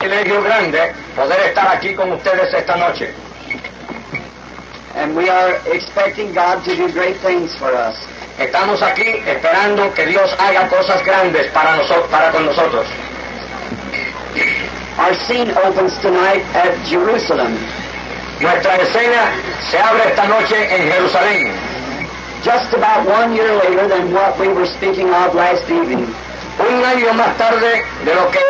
privilegio grande poder estar aquí con ustedes esta noche. And we are expecting God to do great things for us. Estamos aquí esperando que Dios haga cosas grandes para, nosotros, para con nosotros. Our scene opens tonight at Jerusalem, Nuestra escena se abre esta noche en Jerusalén, just about one year later than what we were speaking of last evening. Un año más tarde de lo que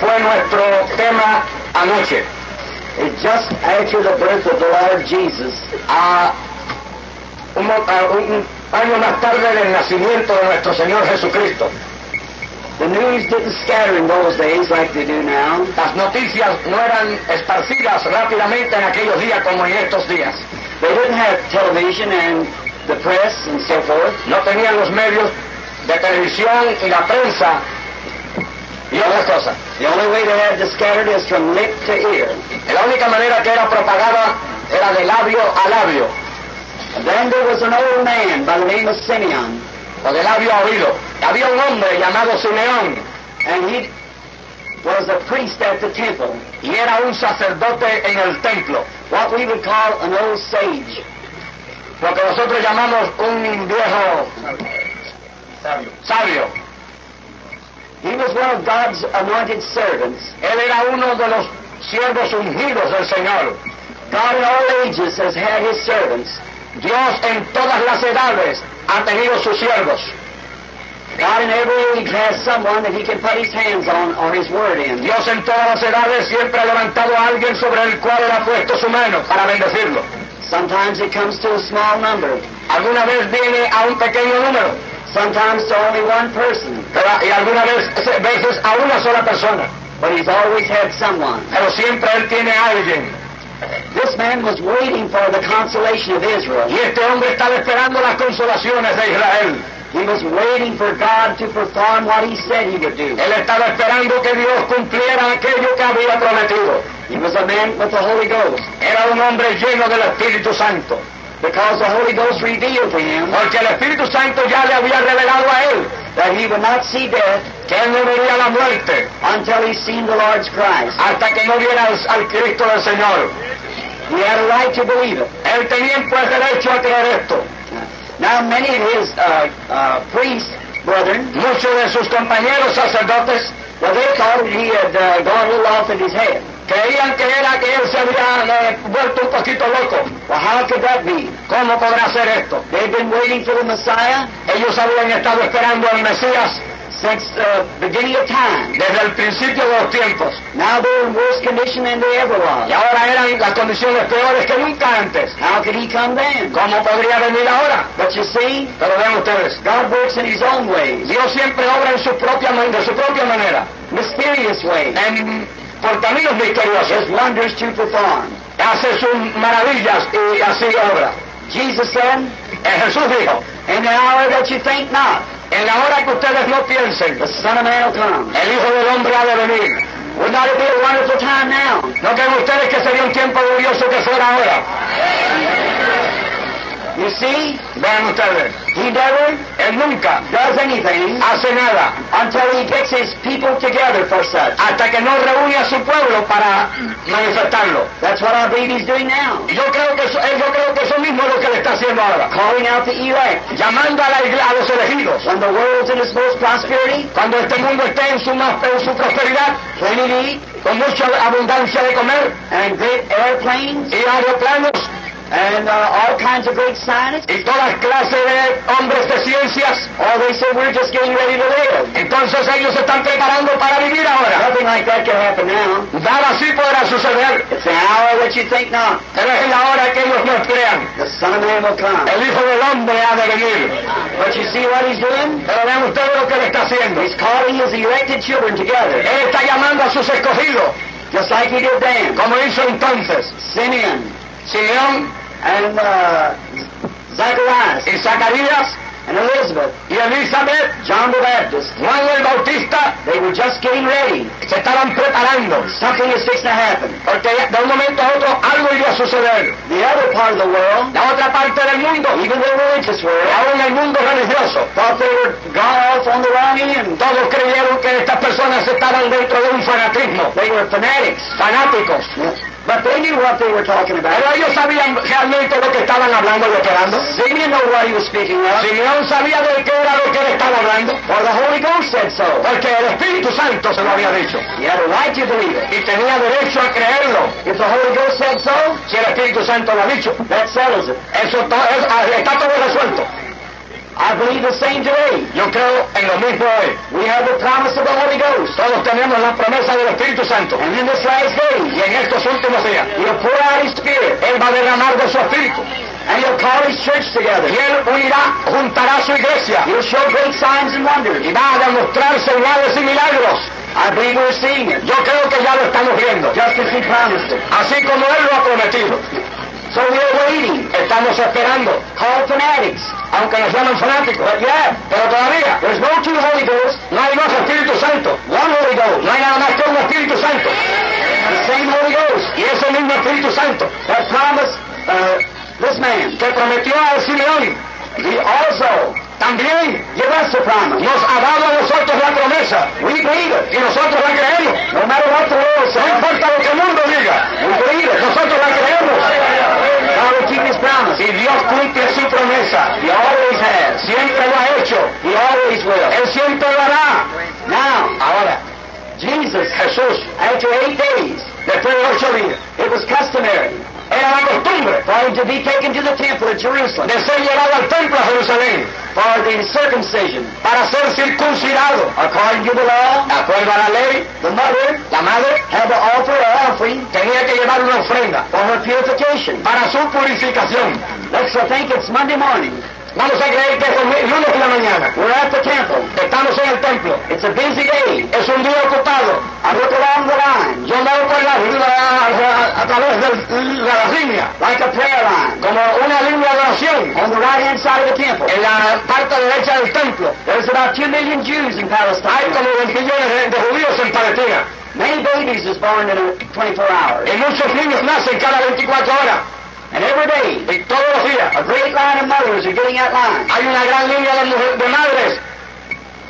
fue nuestro tema anoche. It's just after the birth of the Lord Jesus. a un, a un año más tarde del nacimiento de nuestro Señor Jesucristo. The news didn't scatter in those days like they do now. Las noticias no eran esparcidas rápidamente en aquellos días como en estos días. They didn't have television and the press and so forth. No tenían los medios de televisión y la prensa y otras cosas. The only way they had to scatter it is from lip to ear. La única manera que era propagada era de labio a labio, And then there was an old man by the name of Simeon, o de labio a oído. Había un hombre llamado Simeón and he was a priest at the temple, y era un sacerdote en el templo, what we would call an old sage. lo que nosotros llamamos un viejo sabio. He was one of God's anointed servants. Él era uno de los siervos ungidos del Señor. God in all ages has had his servants. Dios en todas las edades ha tenido sus siervos. God in every age has someone that he can put his hands on or his word in. Dios en todas las edades siempre ha levantado a alguien sobre el cual él ha puesto su mano para bendecirlo. Sometimes it comes to a small number. Alguna vez viene a un pequeño número, Sometimes to only one person. pero, y algunas vez- veces a una sola persona. But he's always had someone. Pero siempre él tiene a alguien. This man was waiting for the consolation of Israel. Y este hombre estaba esperando las consolaciones de Israel. He was waiting for God to perform what he said he would do. Él estaba esperando que Dios cumpliera aquello que había prometido. He was a man with the Holy Ghost. Era un hombre lleno del Espíritu Santo. Because the Holy Ghost revealed to him Porque el Espíritu Santo ya le había revelado a él that he would not see death que él no vería la muerte until he seen the Lord's Christ. hasta que no viera al, al Cristo del Señor. He had a right to believe it. Él tenía pues derecho a creer esto. Now, many of his uh, uh, priests, brethren, Muchos de sus compañeros sacerdotes well, they thought he had uh, gone a little off in his head. Creían que era que él se había eh, vuelto un poquito loco. Well, how could that be? ¿Cómo podrá hacer esto? They've been waiting for the Messiah Ellos habían estado esperando al Mesías since the beginning of time. desde el principio de los tiempos. Now they're in worse condition than they ever Y was. ahora eran las condiciones peores que nunca antes. How could he come then? ¿Cómo podría venir ahora? But you see, Pero vean ustedes, God works in his own ways, Dios siempre obra en su propia, de su propia manera, mysterious ways. en, por caminos misteriosos. Wonders to perform. Hace sus maravillas y así obra. Jesus said, Jesús dijo, In the hour that you think not, en la hora que ustedes no piensen, the Son of Man will come. el Hijo del Hombre ha de venir. Would not it be a wonderful time now? ¿No creen ustedes que sería un tiempo glorioso que fuera ahora? You see, Vean ustedes, he never Él nunca does anything hace nada until he gets his people together for such. hasta que no reúne a su pueblo para manifestarlo. That's what I believe he's doing now. Yo creo que eso, eh, yo creo que eso mismo es lo que le está haciendo ahora. Calling out the elect. Llamando a, la a los elegidos. When the world's in its most prosperity, Cuando este mundo esté en su, más, en su prosperidad, plenty con mucha abundancia de comer and great airplanes, y aeroplanos and uh, all kinds of great scientists, y todas clases de hombres de ciencias, all they say we're just getting ready to live. entonces ellos se están preparando para vivir ahora. Nothing like that can happen now. Nada así podrá suceder, It's an hour that you think not. pero es la hora que ellos no crean. The Son of Man will come. El Hijo del Hombre ha de venir. But you see what he's doing? Pero vean ustedes lo que él está haciendo. He's calling his elected children together, Él está llamando a sus escogidos, just like he did then. como hizo entonces Simeon Simeón and uh, Zacharias y Zacarías and Elizabeth, y Elizabeth, John the Baptist, Juan el Bautista, they were just getting ready. se estaban preparando. Something is fixing to happen. Porque de un momento a otro algo iba a suceder. The other part of the world, La otra parte del mundo, even the religious world, aún el mundo religioso, thought they were gone off on the wrong end. todos creyeron que estas personas estaban dentro de un fanatismo, They were fanatics. fanáticos. But they knew what they were talking about. Pero ellos sabían realmente lo que estaban hablando y operando. Simeon knew what he was speaking of, Simeón sabía de qué era lo que él estaba hablando, for the Holy Ghost said so. porque el Espíritu Santo se lo había dicho. He had a right to believe it. Y tenía derecho a creerlo. If the Holy Ghost said so, Si el Espíritu Santo lo ha dicho, that settles it. eso to- ah, está todo resuelto. I believe the same today. Yo creo en lo mismo hoy. We have the promise of the Holy Ghost. Todos tenemos la promesa del Espíritu Santo. And in this last day, Y en estos últimos días, He'll pour out His Spirit. Él va a derramar de su Espíritu. And He'll call His church together. Y Él unirá, juntará su iglesia. He'll show great signs and wonders. Y va a demostrar señales y milagros. I believe we're seeing it. Yo creo que ya lo estamos viendo. Just as He promised it. Así como Él lo ha prometido. So we're waiting. Estamos esperando. Called fanatics. Aunque nos llaman fanáticos. But yet, Pero todavía there's no two Holy Ghosts. no hay dos Espíritu Santo. One Holy Ghost. No hay nada más que un Espíritu Santo. The same Holy Ghost. Y ese mismo Espíritu Santo That promised uh, this man. que prometió a Simeón He also también us the promise. nos ha dado a nosotros la promesa. We believe it. Y nosotros la creemos. No matter what the world No says, importa lo que el mundo diga. we believe it. Nosotros la creemos. Y Dios cumple su promesa. He always has. Siempre lo ha hecho. He always will. Él siempre lo hará. Now, Ahora, Jesus, Jesús, after eight days, ocho días, it was customary era costumbre for him to be taken to the temple at Jerusalem de ser llevado al templo a Jerusalén for the circumcision. para ser circuncidado. According to the law, acuerdo a la ley, the mother la madre had to offer an offering tenía que llevar una ofrenda for her purification. para su purificación. Let's think it's Monday morning. Vamos a creer que es el lunes de la mañana. We're at the temple. Estamos en el templo. It's a busy day. Es un día ocupado. I look along the line, Yo veo por la, la- a, través de la línea, like a prayer line, como una línea de oración on the right-hand side of the temple. en la parte derecha del templo. There's about two million Jews in Hay Palestine. como 20 millones de, judíos en Palestina. Many babies is born in a 24 hours. Y muchos niños nacen cada 24 horas. And every day, Y todos los días a great line of mothers are getting that line hay una gran línea de, mujer- de madres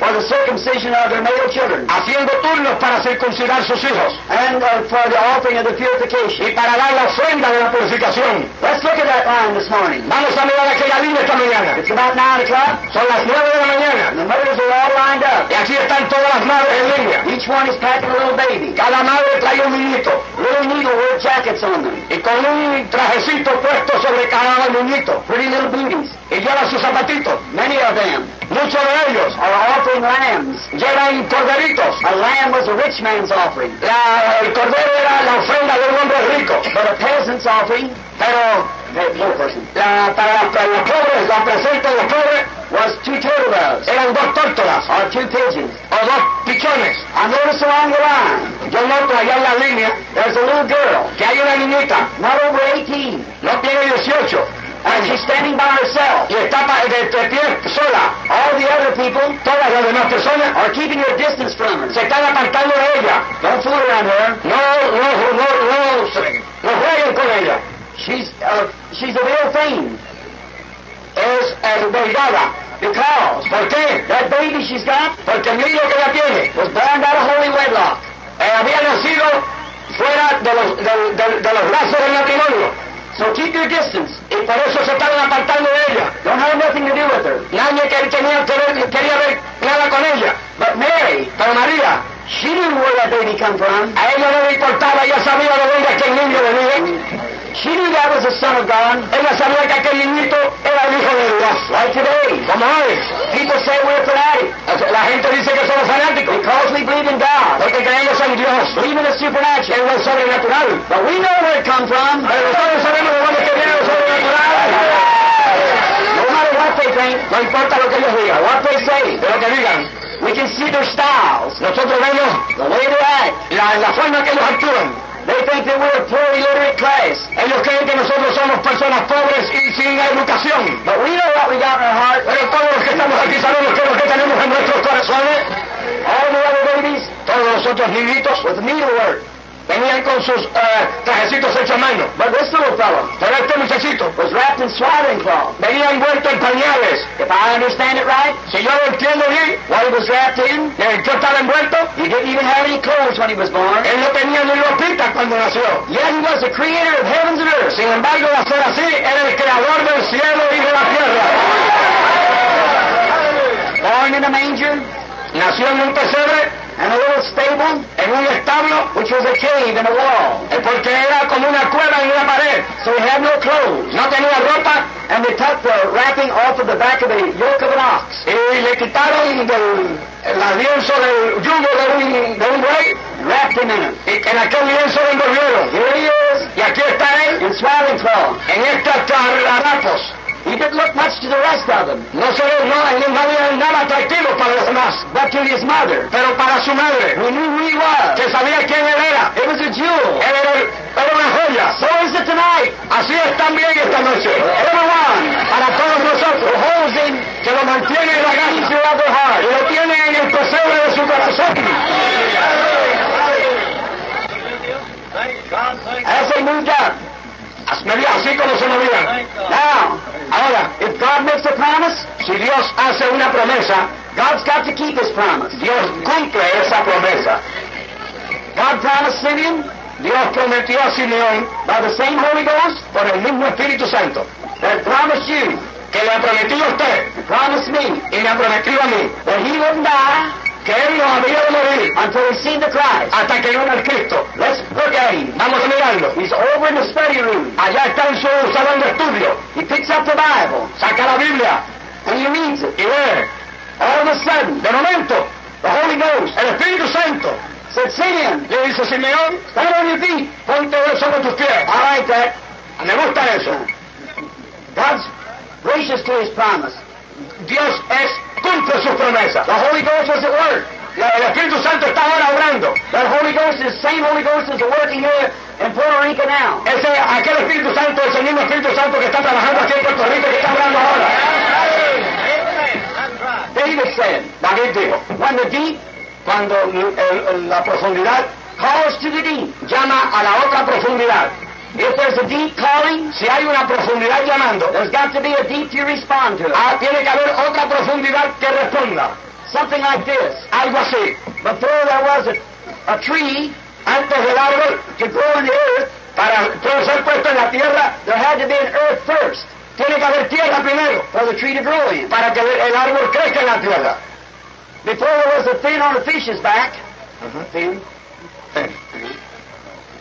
for the circumcision of their male children haciendo turnos para circuncidar sus hijos and uh, for the offering of the purification. y para dar la ofrenda de la purificación. Let's look at that line this morning. Vamos a mirar aquella línea esta mañana. It's about 9 o'clock, Son las 9 de la mañana. and the mothers are all lined up. Y aquí están todas las madres en línea. Each one is packing a little baby. Cada madre trae un niñito Little needlework jackets on them. y con un trajecito puesto sobre cada niñito. Pretty little booties. Y llevan sus zapatitos. Many of them Muchos de ellos. Are offering lambs. llevan corderitos. A lamb was a rich man's offering, La- el cordero era la ofrenda de un hombre rico. but a peasant's offering, Pero that poor person, la- para, para los pobres, la presente de los pobres was two turtle doves eran dos tórtolas. Or two pigeons. o dos pichones. I notice along the line, Yo noto allá en la línea there's a little girl, que hay una niñita, not over 18, no tiene 18, and she's standing by herself. y está de, de pie sola. All the other people Todas las demás personas are keeping their distance from her. se están apartando de ella. Don't fool around her. No, no, no, no, no jueguen con ella. She's uh, she's of ill fame Es delgada. because ¿Por qué? that baby she's got Porque el niño que ella tiene was born out of holy wedlock. eh, había nacido fuera de los, de, de- de los lazos del matrimonio. So keep your distance. Y por eso se estaban apartando de ella. Don't have nothing to do with her. Nadie que tenía que ver, quería ver nada con ella. But Mary, Pero María, she knew where that baby come from. a ella no le importaba, ella sabía de dónde aquel niño venía. She knew that was the son of God. Ella sabía que aquel niñito era el hijo de Dios. Like today, Como hoy, people say we're fanatics la gente dice que somos fanáticos. because we believe in God, Porque creemos en Dios, believe in the supernatural. en lo sobrenatural. But we know where it comes from. Pero nosotros sabemos de dónde es que viene lo sobrenatural. No matter what they think, No importa lo que ellos digan, what they say, de lo que digan. we can see their styles, Nosotros vemos the way they act. la, la forma que ellos actúan. They think that we're a poor illiterate class. Ellos creen que nosotros somos personas pobres y sin educación. But we know what we got in our heart. Pero todos los que estamos aquí sabemos que lo que tenemos en nuestros corazones, All the other babies todos los otros niñitos, with needlework. Venían con sus eh, trajecitos hechos a mano. But this little fellow Pero este muchachito was wrapped in swaddling cloth. venía envuelto en pañales. If I understand it right, Si yo lo entiendo bien, what he was wrapped in, eh, yo estaba envuelto, he didn't even have any clothes when he was born. él no tenía ni ropita cuando nació. Yet he was the creator of heavens and earth. Sin embargo, de hacer así, era el creador del cielo y de la tierra. Born in a manger Nació en un pesebre, and a little stable, en un establo, which was a cave in a wall. eh, era como una cueva en una pared. So he had no clothes. No tenía ropa And they took the wrapping off of the back of the yoke of an ox. y le quitaron del el lienzo del yugo de un, de un buey Wrapped him in it. y en aquel lienzo lo envolvieron. Here he is Y aquí está él, in swaddling cloth. en estos harapos. He didn't look much to the rest of them, No se ve no, nada atractivo para los demás, but to his mother, pero para su madre, who knew who he was. que sabía quién él era, It was a jewel. él era, era una joya. So is it tonight. Así es también esta noche. Everyone Para todos nosotros, who holds him que lo mantiene en la casa y lo tiene en el pesebre de su corazón. As they moved up. Así como se movían. Now, Ahora, if God makes a promise, si Dios hace una promesa, God's got to keep his promise. Dios cumple esa promesa. God promised Simeon Dios prometió a Simeón by the same Holy Ghost por el mismo Espíritu Santo that promised you, que le ha prometido a usted promised me, y me ha prometido a mí that he wouldn't die que Él no había de morir until he seen the Christ. hasta que no era el Cristo. Let's look at him. Vamos a mirarlo. He's over in the study room. Allá está en su salón de estudio. He picks up the Bible Saca la Biblia and he reads it. y lee. All of a sudden, De momento, the Holy Ghost el Espíritu Santo said, Simeon, le dice, Simeón, stand on your feet. ponte sobre tus pies. I like that. Me gusta eso. God's gracious to his promise. Dios es, cumple sus promesas. The Holy Ghost was at work. La- El Espíritu Santo está ahora obrando. That Holy Ghost is the same Holy Ghost is working here in Puerto Rico now. Ese, aquel Espíritu Santo es el mismo Espíritu Santo que está trabajando aquí en Puerto Rico que está hablando ahora. David said, David dijo, when the deep cuando el- el- la profundidad calls to the deep, llama a la otra profundidad. If there's a deep calling, Si hay una profundidad llamando, there's got to be a deep to respond to ah, tiene que haber otra profundidad que responda. Something like this. Algo así. Before there was a, a tree Antes del árbol to grow in the earth, para poder ser puesto en la tierra, there had to be an earth first tiene que haber tierra primero for the tree to grow in. para que el árbol crezca en la tierra. Before there was a fin on a fish's back, fin,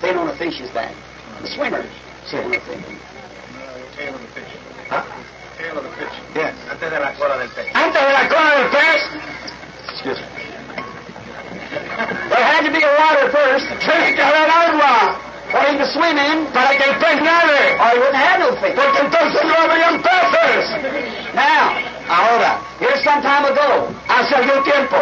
fin on a fish's back. The swimmer. On a fin. Tail of the fish. ¿Ah? Tail of the fish. Bien. Antes de la cola del pez. Antes de la cola del pez, There had to be a water first tiene que haber agua for him to swim in, para que el pez nade, or he wouldn't have no fish. porque entonces no habrían peces. Now, Ahora, here's some time ago hace algún tiempo,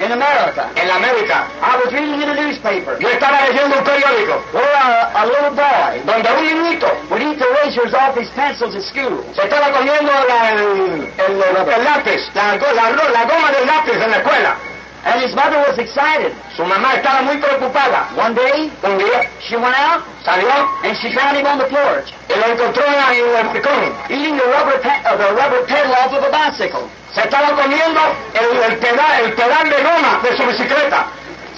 in America, en América, I was reading in a newspaper yo estaba leyendo un periódico where a, a little boy donde un niñito would eat the erasers off his pencils at school. se estaba comiendo la- el, el- el lápiz, la, la la goma del lápiz en la escuela. And his mother was excited. Su mamá estaba muy preocupada. One day, Un día she went out salió and she found him on the porch, y lo encontró en el balcón. eating the rubber, pe- uh, the rubber pedal off of a bicycle. Se estaba comiendo el, el pedal, el pedal de goma de su bicicleta.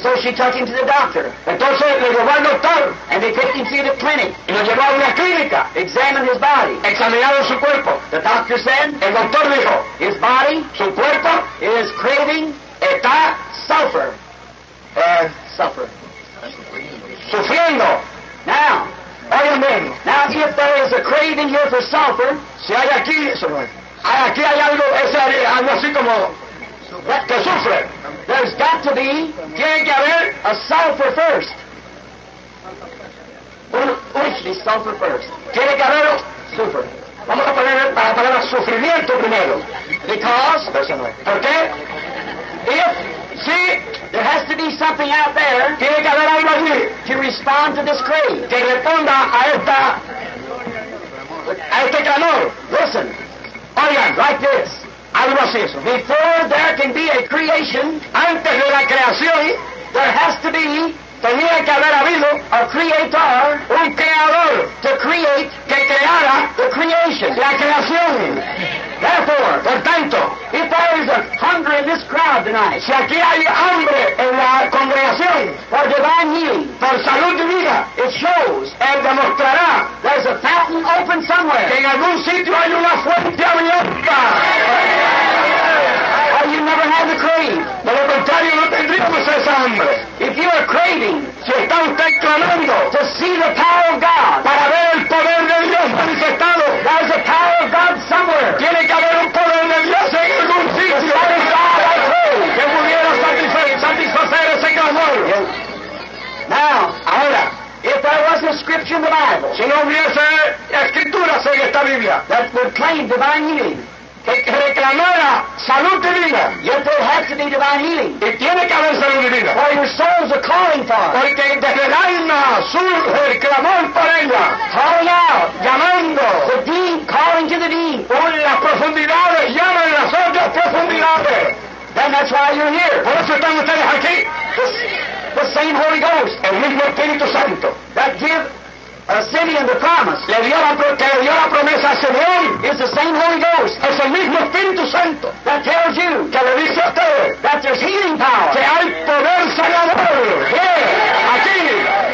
So she took him to the doctor, Entonces le llevó al doctor and they took him to the clinic, y lo llevó a una clínica. examined his body. Examinaron su cuerpo. The doctor said El doctor dijo, his body su cuerpo is craving está sulfur. eh, Sulfur. sufriendo. Now, Oigan bien, now if there is a craving here for sulfur, si hay aquí, eso no es. Aquí hay algo, es algo así como que sufre. there's got to be Tiene que haber a sulfur first. un, un- sulfur first. tiene que haber sufre. Vamos a poner la palabra sufrimiento primero. Because. ¿Por qué? If, si There has to be something out there Tiene que haber algo allí to respond to this crave. que responda a esta a este clamor. Listen, Oigan, like this. algo así eso. Before there can be a creation, Antes de la creación there has to be tenía que haber habido a creator un creador to create que creara the creation. la creación. Therefore, Por tanto, if there is a hunger in this crowd tonight si aquí hay hambre en la congregación for divine healing, por salud divina, it shows él demostrará there's a fountain open que somewhere. en algún sitio hay una fuente abierta. You never had the crave. De lo contrario, no tendríamos esa hambre. If you are craving Si está usted clamando to see the power of God, para ver el poder de Dios manifestado, there's a power of God somewhere. tiene que haber un poder de Dios en algún sitio. Que pudiera satisfa- satisfacer ese clamor. Now, Ahora, if there was a scripture in the Bible si no hubiese escrituras en esta Biblia that would claim divine healing, reclamara salud divina, has to be divine healing. y tiene que haber salud divina, For your souls are calling for it. porque desde el alma surge el clamor por ella, Calling out. llamando The deep calling to the deep. por las profundidades, llaman las otras profundidades. Then that's why you're here. Por eso están ustedes aquí. The same Holy Ghost El mismo Espíritu Santo that give a Simeon the promise le dio la, que dio la promesa a Simeón. is the same Holy Ghost Es el mismo Espíritu Santo that tells you que le dice a ustedes that there's healing power. que hay poder sanador. ¿Qué? Aquí.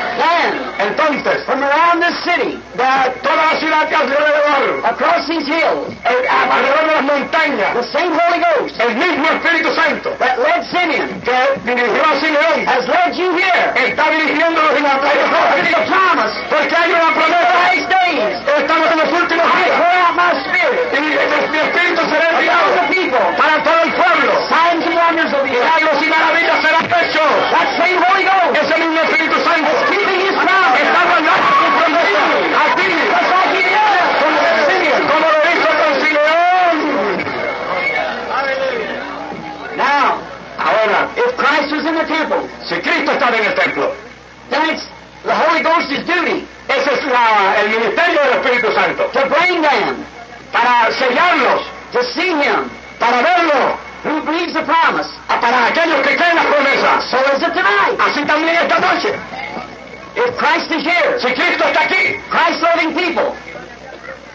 Entonces, from around this city, de toda la ciudad que alrededor, across these hills, el- alrededor de las montañas, the same Holy Ghost el mismo Espíritu Santo that led Simeon que dirigió a Simeón has led you here. está dirigiéndolos en la It's a promise. porque hay una promesa. Days, Estamos en los últimos días. pour out my spirit Y el- mi espíritu será enviado the people. para todo el pueblo. Signs and wonders will be. Milagros y maravillas serán hechos. That same Holy Ghost Ese mismo Espíritu Santo is keeping his promise. está guardando su promesa. Aquí, Just like he did como Simeon. como lo hizo con Simeón. Now, Ahora, if Christ was in the temple, si Cristo estaba en el templo, then it's the Holy Ghost's duty ese es la- el ministerio del Espíritu Santo. to bring them Para sellarlos, to see him para verlo, who believes the promise. a- para aquellos que creen las promesas. So is it tonight. Así también esta noche. If Christ is here, Si Cristo está aquí, Christ loving people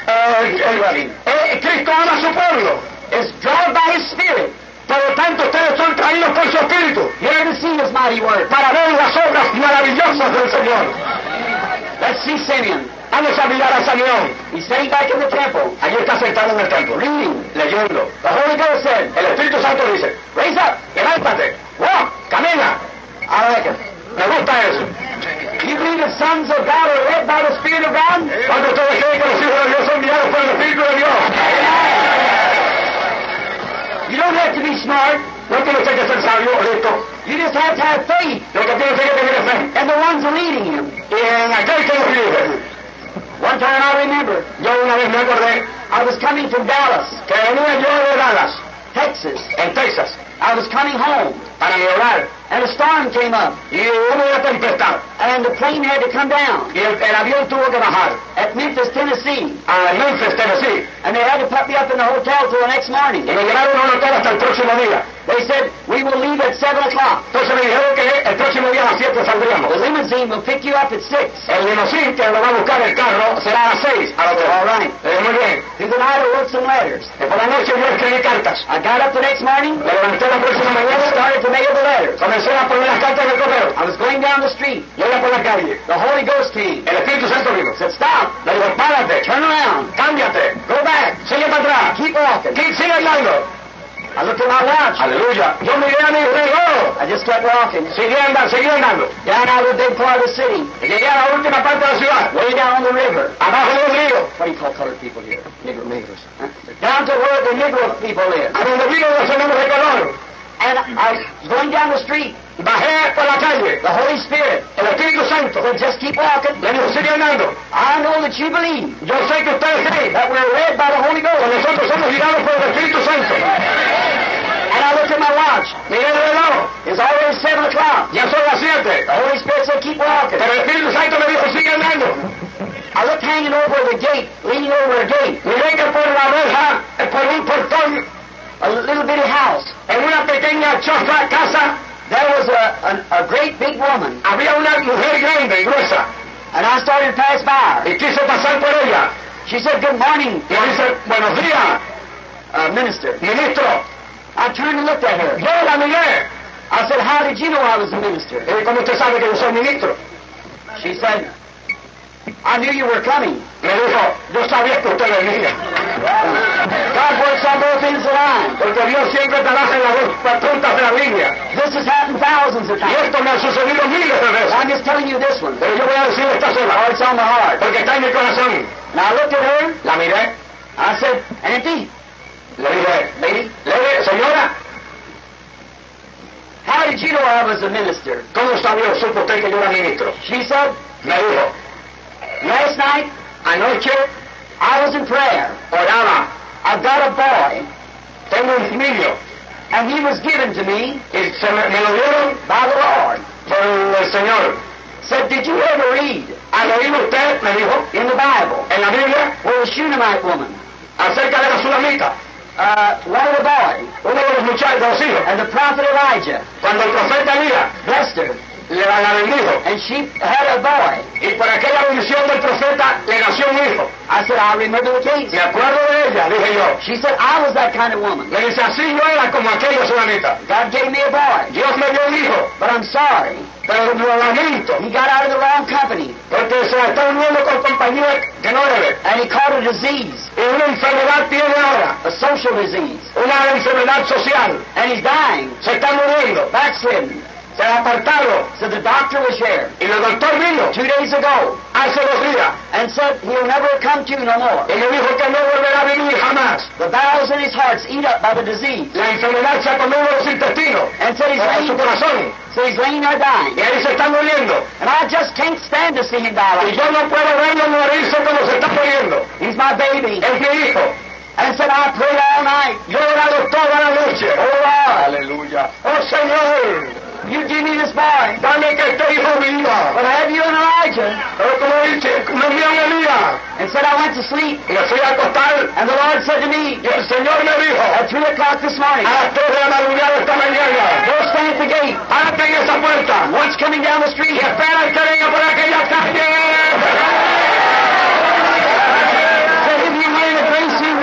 eh, eh, Cristo ama a su pueblo. is drawn by his Spirit Por lo tanto, ustedes son traídos por su Espíritu para ver las obras maravillosas del Señor. Let's see Simeon. Vamos a mirar a Simeón. He's sitting back in the temple, Allí está sentado en el templo, reading. leyendo. The Holy Ghost said, El Espíritu Santo dice, Raise up. levántate, walk, camina. I reckon. Me gusta eso. You believe that sons of God are led by the Spirit of God? Cuando ustedes creen que los hijos de Dios son guiados por el Espíritu de Dios. You don't have to be smart. No tiene usted que ser sabio o listo. You just have to have faith Lo que tiene que tener es fe. in the ones leading him. Y en aquel que nos dirige. One time I remember, Yo una vez me acordé I was coming from Dallas, que venía yo de Dallas, Texas. en Texas, I was coming home, para mi and a storm came up, Y hubo una tempestad. and the plane had to come down Y el, el avión tuvo que bajar at Memphis, Tennessee, a Memphis, Tennessee. and they had to put me up in the hotel till the next morning. Y me llevaron a un hotel hasta el próximo día. They said, we will leave at 7 o'clock. Entonces me dijeron que el próximo día a las 7 saldríamos. The limousine will pick you up at 6. El limosín que lo va a buscar el carro será a las 6. A lo All right. Dije, muy bien. Through the night I wrote some letters. Y por la noche yo escribí cartas. I got up the next morning, Me levanté la próxima mañana, started to mail the letters. comencé a poner las cartas en el correo. I was going down the street. Yo iba por la calle. The Holy Ghost came. El Espíritu Santo vino. Said, stop. Le digo, párate, Turn around. cámbiate, Go back. sigue para atrás, Keep walking. Qui- sigue andando. I looked at my watch. Aleluya. Yo miré a mi reloj. I just kept walking. Seguí andando, seguí andando. Down out of the big part of the city. Y llegué a la última parte de la ciudad, Way down on the river. abajo de un río, What do you call colored people here? Negro, negros. Huh? Down to where the Negro people live. a donde vino los hermanos de color. And I was going down the street. Bajé por la calle. The Holy Spirit El Espíritu Santo said, just keep walking. le dijo, sigue andando. I know that you believe Yo sé que ustedes creen that we're led by the Holy que Ghost. nosotros somos guiados por el Espíritu Santo. And I looked at my watch. Miré el reloj. It's already 7 o'clock. Ya son las siete. The Holy Spirit said, keep walking. Pero el Espíritu Santo me dijo, sigue andando. I looked hanging over the gate, leaning over a gate, Miré que por la reja, por un portón, a little bitty house. En una pequeña choza, casa, There was a, a, a great big woman, había una mujer grande y gruesa. and I started to pass by. Y quise pasar por ella. She said, good morning, Y dice, buenos días, uh, minister. ministro. I turned and looked at her. Yo la miré. I said, how did you know I was a minister? ¿Cómo usted sabe que yo soy ministro? She said, I knew you were coming. Me dijo, yo sabía que usted venía. God works on both ends of the line. Porque Dios siempre trabaja en las dos puntas de la línea. This has happened thousands of Y times. esto me ha sucedido miles de veces. I'm just telling you this one. Pero yo voy a decir esta Oh, sola. it's on the heart. Porque está en mi corazón. And I looked at her. La miré. I said, Auntie, Le dije, lady, "Lady, señora, how did you know I was a minister? ¿cómo sabía usted que yo era ministro? She said, Me dijo, last night I know anoche I was in prayer. oraba, I've got a boy, tengo un niño. and he was given to me. Se me, me lo dieron by the Lord. por el Señor. Said, did you ever read? ¿Ha leído usted, me dijo, in the Bible. En la Biblia, where the Shunammite woman, acerca de la Sulamita? uh, one of the boys, Uno de los muchachos, de los hijos, and the prophet Elijah. Cuando el profeta Elías. Blessed her, le la, la bendijo, and she had a boy. y por aquella bendición del profeta le nació un hijo. I said, I remember the case. Me acuerdo de ella, dije yo. She said, I was that kind of woman. Me dice, así yo era como aquella Sulamita. God gave me a boy, Dios me dio un hijo, but I'm sorry. pero lo lamento, He got out of the wrong company, porque se está uniendo con compañía que no debe. and he caught a disease, Y una enfermedad tiene ahora, a social disease, una enfermedad social. and he's dying, Se está muriendo, backslidden. Se ha apartado. So the doctor was here Y el doctor vino two days ago hace dos días and said he'll never come to you no more. y me dijo que no volverá a vivir jamás. The bowels in his heart's eat up by the disease, La enfermedad se ha comido los intestinos, and said he's en su laying, corazón, so he's laying there dying. y ahí se está muriendo. And I just can't stand to see him die Y yo no puedo verlo morirse como se está muriendo. He's my baby. Es mi hijo. And said, I prayed all night. Yo he orado toda la noche. Oh Lord, Aleluya. Oh Señor, you give me this boy. dame que hijo viva. But have you and Elijah? Pero como dice, me envió un Elías. And said, I went to sleep. Me fui a acostar And the Lord said to me, y el Señor me dijo, at 3 o'clock this morning, a las tres de la madrugada esta mañana, go stand at the gate. párate en esa puerta One's coming down the y street. espera el que venga por aquella calle. Said he'll be wearing a gray suit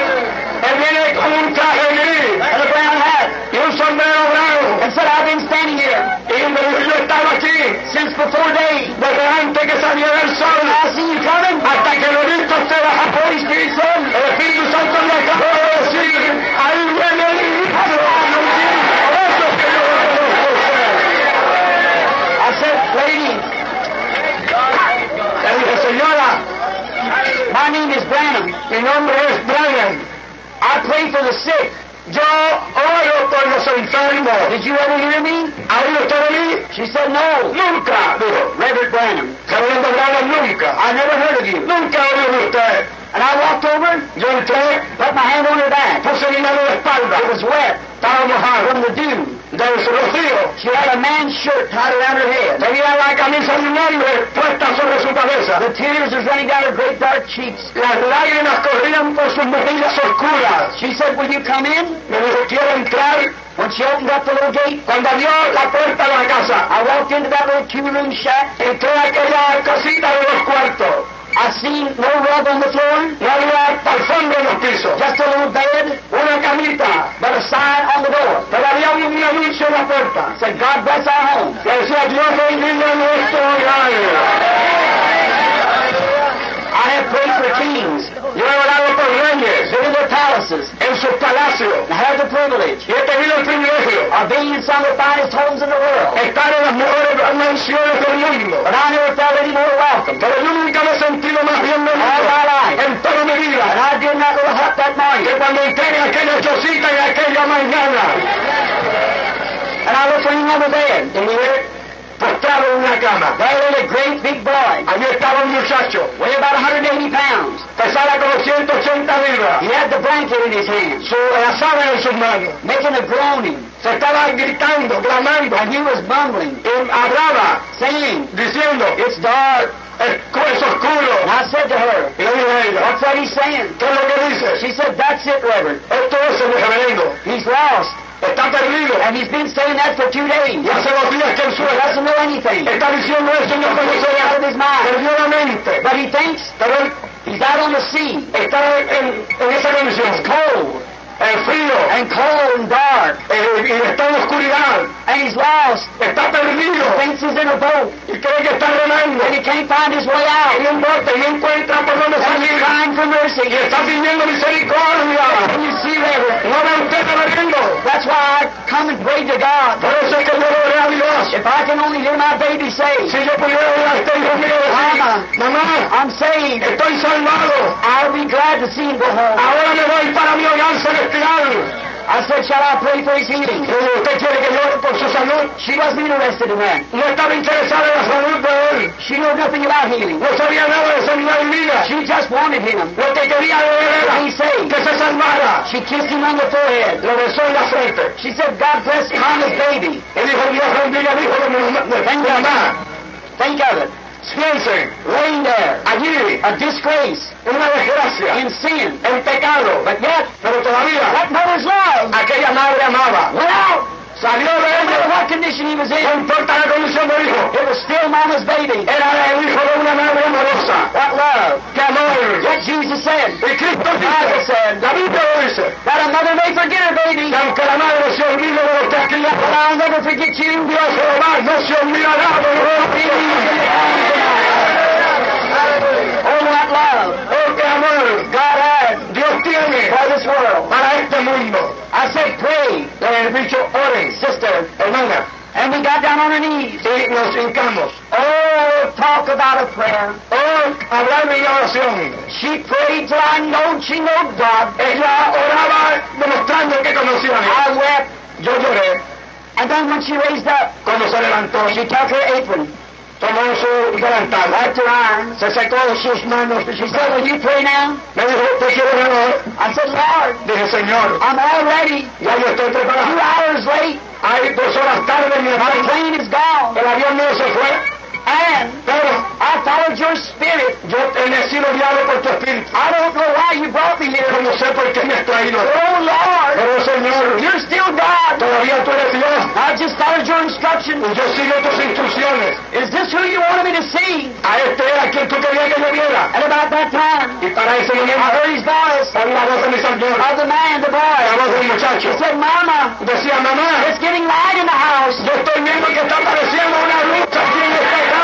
Él viene con un traje gris and a brown hat. y un sombrero blanco. And said, I've been standing here Y me dijo, yo estaba aquí since before day. desde antes que saliera el sol I see you coming. hasta que lo visto usted baja por el Espíritu Santo. El Espíritu Santo me acabó de decir, ahí viene el Hijo. Por eso es que yo lo conozco a usted. I said, lady, Le dije, señora, my name is Branham. mi nombre es Brian. I pray for the sick. Yo oro por los enfermos. Did you ever hear me? ¿Ha oído usted de mí? She said, no. Nunca, dijo. Reverend Branham. Reverendo Branham, nunca. I never heard of you. Nunca he oído de usted. And I walked over, Yo entré, put my hand on her back. puse mi mano de espalda. It was wet Estaba mojado from the dew. Del rocío. She had a man's shirt tied around her head. Tenía la camisa de un hombre puesta sobre su cabeza. The tears was running down her great dark cheeks. Las lágrimas corrían por sus mejillas oscuras. She said, will you come in? Me dijo, quiero entrar. When she opened up the little gate, Cuando abrió la puerta de la casa, I walked into that little two-room shack. entré a aquella casita de dos cuartos. I seen no rug on the floor, No había alfombra en los pisos. just a little bed, Una camita. but a sign on the door. Pero había un anuncio en la puerta. Said, God bless our home. Que decía, Dios bendiga nuestro hogar. I have prayed for kings, Yo in en the privilege Y he tenido el privilegio of being in some of the finest homes in the world. de estar en las mejores mansiones del mundo. But I never felt any more welcome. Pero yo nunca me he sentido más All bienvenido my life. en toda mi And vida I did in that little hut that morning. que cuando entré en aquella chocita en aquella mañana And I looked laying postrado en una cama. There lay a great big boy, Allí estaba un muchacho, weighed about 180 pounds. pesaba como 180 libras, He had the blanket in his hand, su, la sábana en sus manos. making a groaning, Se estaba gritando, clamando, and he was mumbling, y hablaba, saying, diciendo, It's dark. es oscuro. And I said to her, Y le dije a ella, What's that he's saying? ¿qué es lo que dice? She said, That's it, Reverend. Esto es el reverendo. He's lost. Está perdido. And he's been saying that for two days. Y hace dos días que él He doesn't know anything. Está diciendo no out of his mind. Perdió la mente. But he thinks Pero él he's out on the sea. está en, en esa. It's cold El frío. and cold and dark. eh, y está en oscuridad. And he's lost. Está perdido. Thinks he's in a boat. Y cree que está remando. And he can't find his way out. un bote y no encuentra por dónde And he's salir. crying for mercy. Y está pidiendo misericordia. And you see, Reverend, ¿No ve usted reverendo? that's why I come and pray to God. Por eso es que yo oré a Dios. If I can only hear my baby say, Si yo pudiera oír a este hijo mío decir, Mamá. mamá, I'm saved, estoy salvado. I'll be glad to see him go home. Ahora me voy para mi hogar celestial. I said, shall I pray for his healing? ¿Usted quiere que yo por su salud? She wasn't interested in that. No estaba interesada en la salud de él. She knew nothing about healing. No sabía nada de sanidad y vida. She just wanted him. Lo que quería de él era que se salvara. She kissed him on the forehead. Lo besó en la frente. She said, God bless Mama's baby. Y dijo, Dios bendiga al hijo de mi mamá. De mi mamá. Think of it. Laying there, allí, a disgrace, una desgracia, in sin. en pecado. But yet, Pero todavía, that mother's love aquella madre amaba. went out. Salió de No matter ella. what condition he was No in, importa la condición del hijo. it was still Mama's baby. Era el hijo de una madre amorosa. That love. ¡Qué amor! Yet Jesus said, Y the Bible said, la Biblia lo dice, that a mother may forget her baby, que aunque la madre se olvide de lo que ha but I'll never forget you. Dios Jehová no se olvidará de lo que Oh, what love. Oh, qué amor God has Dios tiene for this world. para este mundo. I said, pray, Le he dicho, oren, sister. hermana, And we got down on our knees. y nos hincamos. Oh, talk about a prayer. Oh, hablar de oración. She prayed till I know she knew God. Ella oraba demostrando que conocía a Dios. I wept. Yo lloré And then when she raised up, cuando se levantó. she took her apron, Tomó su delantal, se secó sus manos She sus will you pray now? Me dijo, ¿usted quiere orar? I said, Lord, Dije, Señor, I'm all ready. ya yo estoy Two preparado. hours late. Hay dos horas tarde mi My avión. plane is gone. El avión mío se fue, pero I followed your spirit. yo he sido guiado por tu espíritu. I don't know why you brought me here. No sé por qué me has traído. Oh, Lord, Pero Señor, you're still God. todavía tú eres Dios. I just followed your instructions. Yo sigo tus instrucciones. Is this who you wanted me to see? A este era quien tú querías que yo viera. And about that time, Y para ese I momento, heard his voice oí la voz de mi Señor, of the man, the la boy. voz del He muchacho. said, Mama, Decía, mamá, it's getting light in the house. yo estoy viendo que está apareciendo una luz aquí en esta casa.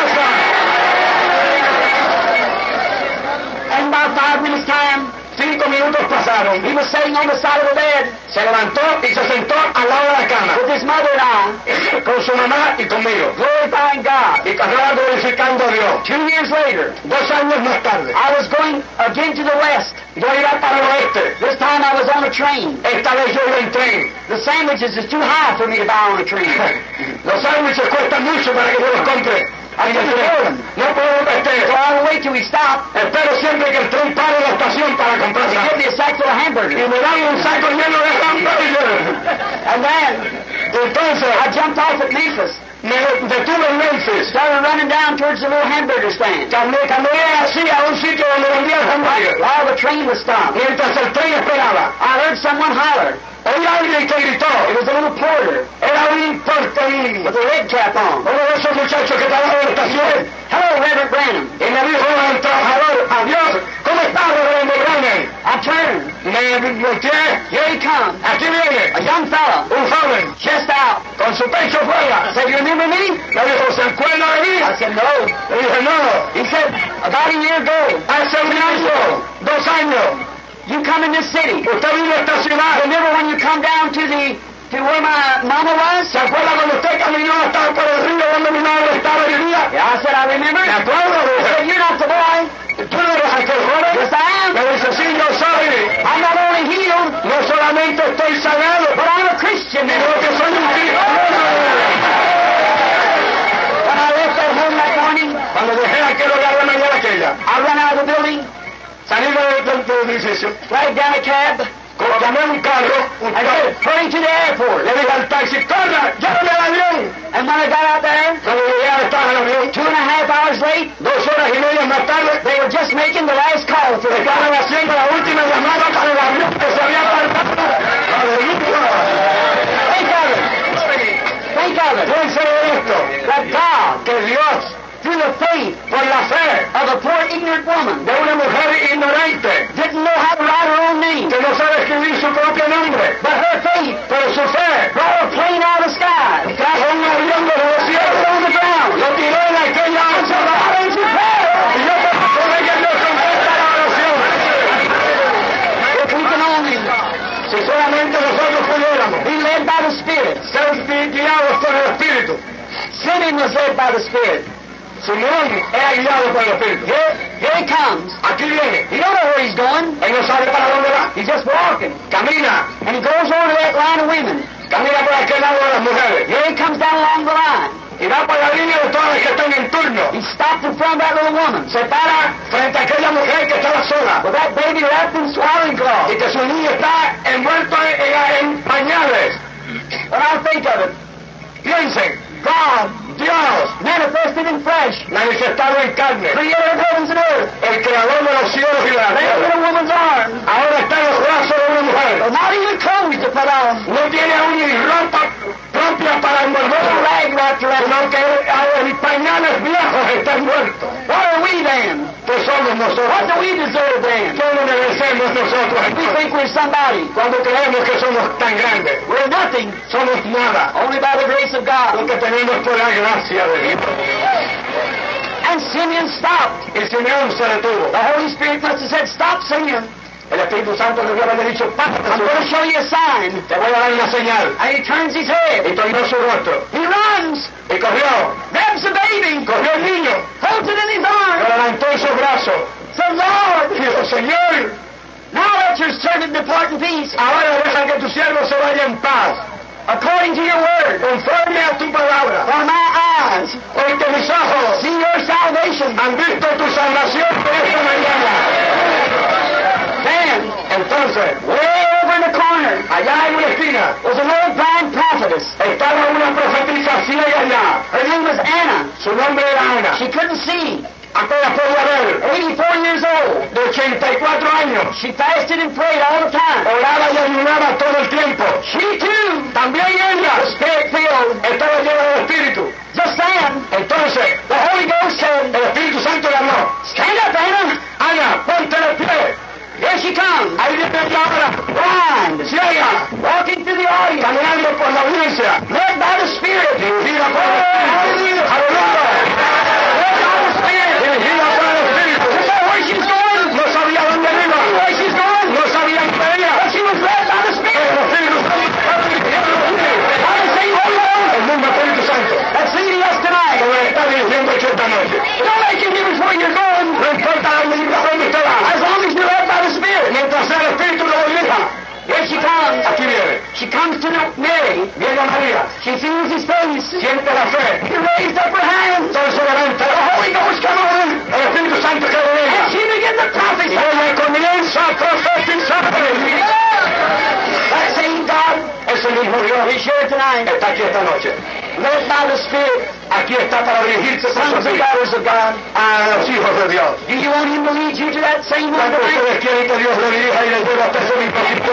And about five minutes time, Cinco minutos pasaron. he was sitting on the side of the bed Se levantó y se sentó al lado de la cama. with his mother and I, Con su mamá y conmigo. glorifying God. Y estaba glorificando a Dios. Two years later, Dos años más tarde. I was going again to the west. Yo iba para el oeste. This time I was on a train. Esta vez yo iba en tren. The sandwiches is too high for me to buy on a train. Los sándwiches cuestan mucho para que yo los compre. Hay que hacer- No puedo So este, I would wait till we stopped Espero siempre que el tren pare en la estación para comprar to give me a sack full of Y hamburgers. me dan un saco lleno de hamburguesas. And then Entonces, I jumped off at Memphis, me detuve en Memphis. started running down towards the little hamburger stand. Caminé, caminé así a un sitio donde vendían hamburguesas. While the train was stopped, Mientras el tren esperaba, I heard someone holler. Oí a alguien que gritó. It was a little porter Era un porterín. with a red cap on. Uno de esos muchachos que trabaja en la estación. Hello, Reverend Branham. Y me dijo al trabajador, adiós, ¿cómo estás, reverendo Branham? I turned. Me volteé, Here he comes. aquí A viene, young fella, un joven, chest out. con su pecho fuera. Said, you remember me? Me dijo, ¿se acuerda de mí? I said, no. Le dije, no, He said, about a year ago, hace un año, dos años, you come in this city. usted vino a esta ciudad. Remember when you come down to the to where my mama was? ¿Se acuerda cuando usted caminó hasta por el río donde mi madre estaba y? Yeah, I said, I remember. Me acuerdo, He dije, said, you're not the boy. ¿tú no eres aquel joven? Yes, I Me am. dice, sí, yo soy. I'm not only healed, No solamente estoy sanado, but I'm a Christian sino now. que soy un cristiano. Salí del, flagged down a cab, llamé un carro, un said, hurry to the airport. Le dije al taxi, corra, llévame al avión. And when I got out there, Cuando llegué a estar en el avión, two and a half hours late, dos horas y media más tarde, they were just making the last call to the estaban haciendo la última llamada para el avión que se había apartado. Aleluya. Think of it. Think of it. Piense en esto, That God, que Dios, through the faith por la fe of a poor ignorant woman, de una mujer ignorante, didn't know how to write her own name, que no sabe escribir su propio nombre, but her faith pero su fe brought a plane out of the sky, trajo un avión de los cielos, on the ground. lo tiró en aquella ancha baja en su fe. Y yo creer que Dios contesta la oración. If we can only Si solamente nosotros pudiéramos be led by the Spirit. ser guiados por el Espíritu. Simeon was led by the Spirit. Simón era guiado por el Espíritu. Here, here he comes. Aquí viene. He don't know where he's going. Él no sabe para dónde va. He's just walking. Camina. And he goes over to that line of women. Camina por aquel lado de las mujeres. Here he comes down along the line. Y va por la línea de todas las que están en turno. He stopped in front of that little woman. Se para frente a aquella mujer que estaba sola. With that baby wrapped in swaddling Y cloth. que su niño está envuelto en, en- en pañales. When I think of it, Piensen. God, Dios, manifested in flesh, manifestado en carne. creator of heavens and earth, El creador de los cielos y de la tierra. in a woman's arms, Ahora está en los brazos de una mujer. but not even clothes to put on. No tiene aún ni ropa propia para A envolverla. rag wrapped around. Sino que pañales viejos está envuelto. What we then? ¿Qué somos What do we deserve then? ¿Qué no merecemos nosotros? We think we're somebody. Cuando creemos que somos tan grandes, We're nothing. somos nada. Only by the grace of Lo God. que tenemos por la gracia de Dios. And Simeon stopped. Y Simeón se detuvo. The Holy Spirit must have said, stop, Simeon. El Espíritu Santo le había dicho, párate, I'm going to show you a sign. te voy a dar una señal. And he turns his head. Y tornó su rostro. He runs, Y corrió. grabs the baby, Cogió el niño. holds it in his Lo arms. levantó en sus brazos. Said, Lord, Y dijo, Señor, now let your servant depart in peace, ahora deja que tu siervo se vaya en paz. according to your word. Conforme a tu palabra. For my eyes Porque mis ojos see your salvation. han visto tu salvación esta mañana. Entonces, way over in the corner, allá en una esquina, was an old blind prophetess. estaba una profetisa ciega allá. Her name was Anna. Su nombre era Ana. She couldn't see. Apenas podía ver. 84 years old. De 84 años. She fasted and prayed all the time. Oraba y ayunaba todo el tiempo. She too, También ella spirit filled. estaba llena del Espíritu. Just then, Entonces, the Holy Ghost said, el Espíritu Santo le habló. Stand up, Anna. Ana, ponte de pie. Here she comes. Ahí ahora. Blind. Ciega. Walking through the audience. Caminando por la audiencia. Led by the Spirit. Dirigida por el Espíritu. Aleluya. Led by the Spirit. Dirigida por el Espíritu. Didn't know where she was going. No sabía dónde iba. Where she's going. No sabía dónde iba. But she was led by the Spirit. el Espíritu Santo estaba dirigiendo el Espíritu. By the same Holy Ghost. El mismo Espíritu Santo. That's leading us tonight. Me está dirigiendo aquí esta noche. Don't make you give us where you're going. No importa dónde iba, Mientras el Espíritu lo dirija. She comes. Aquí viene. She comes to Mary. Viene a María. She feels his face. Siente la fe. He raised up her hands. Entonces levanta. The Holy Ghost come on. El Espíritu Santo que And she began to Y prophesy. ella comienza a profetizar. That same God Ese mismo Dios is here tonight. está aquí esta noche. Led by the Spirit. Aquí está para dirigirse Sons and daughters of God. a los hijos de Dios. Do you want Him to lead you to that same one Cuando ustedes quieren que Dios le dirija y le lleve hasta ese mismo sitio.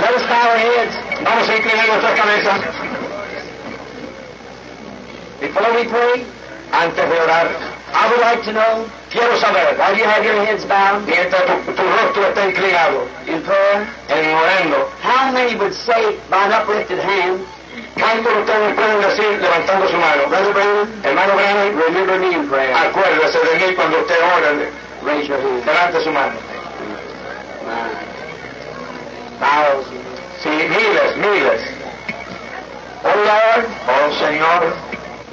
Let us bow our heads. Vamos a inclinar nuestras cabezas Before we pray, antes de orar. I would like to know, Quiero saber, while you have your heads bound? mientras tu, tu rostro está inclinado in prayer, en orando, how many would say by an uplifted hand, ¿cuántos de ustedes pueden decir levantando su mano? Hermano Branham, remember me in prayer? acuérdese de mí cuando usted hand. levante su mano. Sí, miles, miles. Oh Lord, Oh Señor,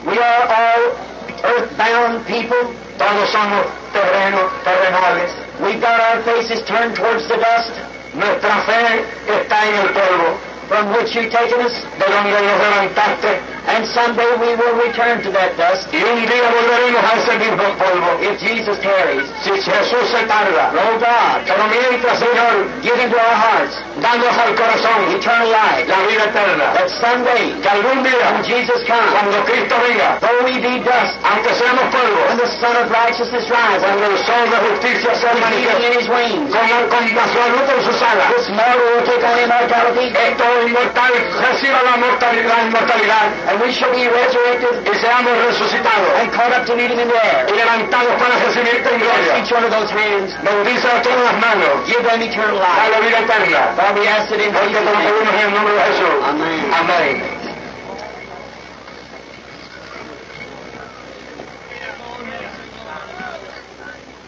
we are all earthbound people. todos somos terrenos, terrenales. We've got our faces turned towards the dust. Nuestra fe está en el polvo. From which you've taken us, de donde nos levantaste, and someday we will return to that dust. Y un día volveremos a ese mismo polvo. if Jesus tarries. Si Jesús se tarda, Oh God, pero mientras, Señor, give into our hearts. danos al corazón. Eternal life, la vida eterna, that someday, que algún día, when Jesus comes, cuando Cristo venga, though we be dust, aunque seamos polvo, when the Son of Righteousness rises, cuando el sol de justicia sea healing manifiesto, in his wings, con, con la luz en sus alas, this mortal will take on immortality, esto inmortal reciba la mortalidad, inmortalidad and we shall be resurrected y seamos resucitados and caught up to meet him in the air. y levantados para recibirte en gloria. Each one of those hands, Bendice a todas las manos, give them eternal life. dale vida eterna. For we ask it in Porque te lo pedimos en el nombre de Jesús. Amén. Amén.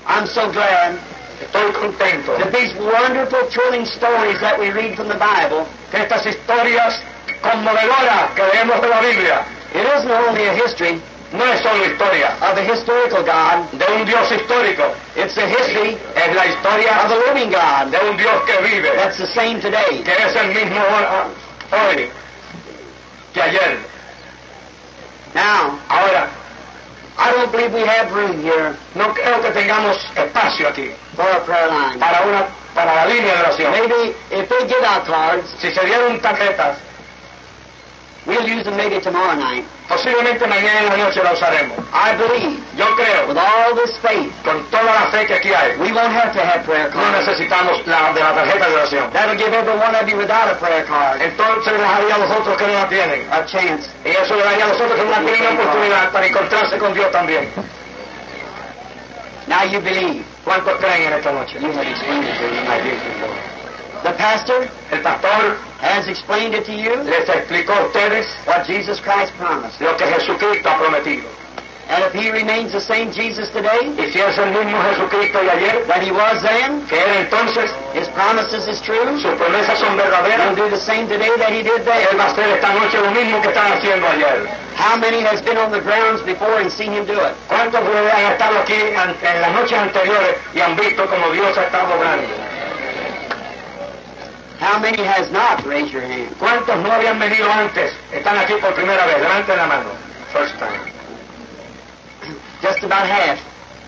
I'm so glad Estoy contento. That these wonderful, thrilling stories that we read from the Bible, que estas historias conmovedoras que leemos de la Biblia it isn't only a history no es solo historia. of a historical God, de un Dios histórico, it's a history es la historia of a living God. de un Dios que vive, that's the same today. que es el mismo ho- hoy que ayer. Now, Ahora, I don't believe we have room here no creo que tengamos espacio aquí for a prayer line. para una para la línea de oración. Maybe if they give out cards, Si se dieron tarjetas, we'll use them maybe tomorrow night. posiblemente mañana en la noche la usaremos. I believe, Yo creo, with all this faith, con toda la fe que aquí hay, we won't have to have prayer cards. no necesitamos la de la tarjeta de oración. That'll give every one of you without a prayer card Entonces les haría a los otros que no la tienen. a chance. Y eso le daría a los otros que no la tienen una oportunidad para encontrarse con Dios también. Now you believe. ¿Cuántos creen en esta noche? You have explained it to me. Aquí, por favor. The pastor El pastor has explained it to you les explicó a ustedes what Jesus Christ promised. lo que Jesucristo ha prometido. And if he remains the same Jesus today Y si es el mismo Jesucristo de ayer, that he was then, que era entonces, his promises is true, sus promesas son he'll verdaderas, do the same today that he did Él then. va a hacer esta noche lo mismo que están haciendo ayer. How many has been on the grounds before and seen him do it? ¿Cuántos han estado aquí en las noches anteriores y han visto como Dios ha estado obrando? How many has not? Raise your hand. ¿Cuántos no habían venido antes? Están aquí por primera vez. Levanten la mano. First time. Just about half.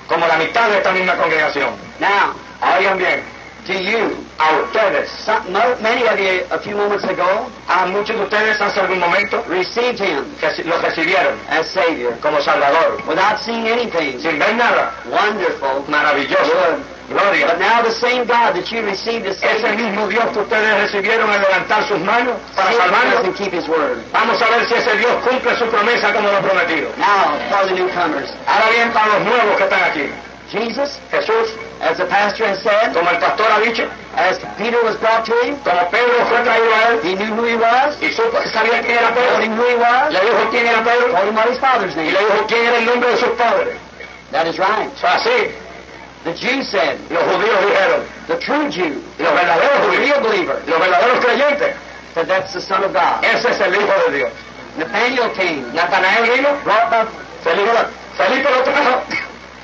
Como la mitad de esta misma congregación. Now, Oigan bien, to you, a ustedes, some, many of you a few moments ago a muchos de ustedes hace algún momento received him lo recibieron as Savior como Salvador, without seeing anything. sin ver nada, Wonderful. maravilloso, Good. But gloria. now the same God that you received as Ese mismo Dios que ustedes recibieron al levantar sus manos para salvarlos, keep His word. vamos a ver si ese Dios cumple su promesa como lo prometido. Now, for the newcomers, Ahora bien, para los nuevos que están aquí, Jesus, Jesús, as the pastor has said, como el pastor ha dicho, as Peter was brought to him, como Pedro fue traído a él he knew who he was, y supo, sabía quién era Pedro, him who he was, le dijo quién era Pedro told him what his father's y name. le dijo quién era el nombre de sus padres. That is right. O sea, así, The Jews said, los judíos dijeron, the true Jew, los verdaderos the judíos, real believer, los verdaderos creyentes, that that's the Son of God. ese es el Hijo de Dios. Nathaniel came, Natanael vino, brought up, Felipe, Felipe lo trajo,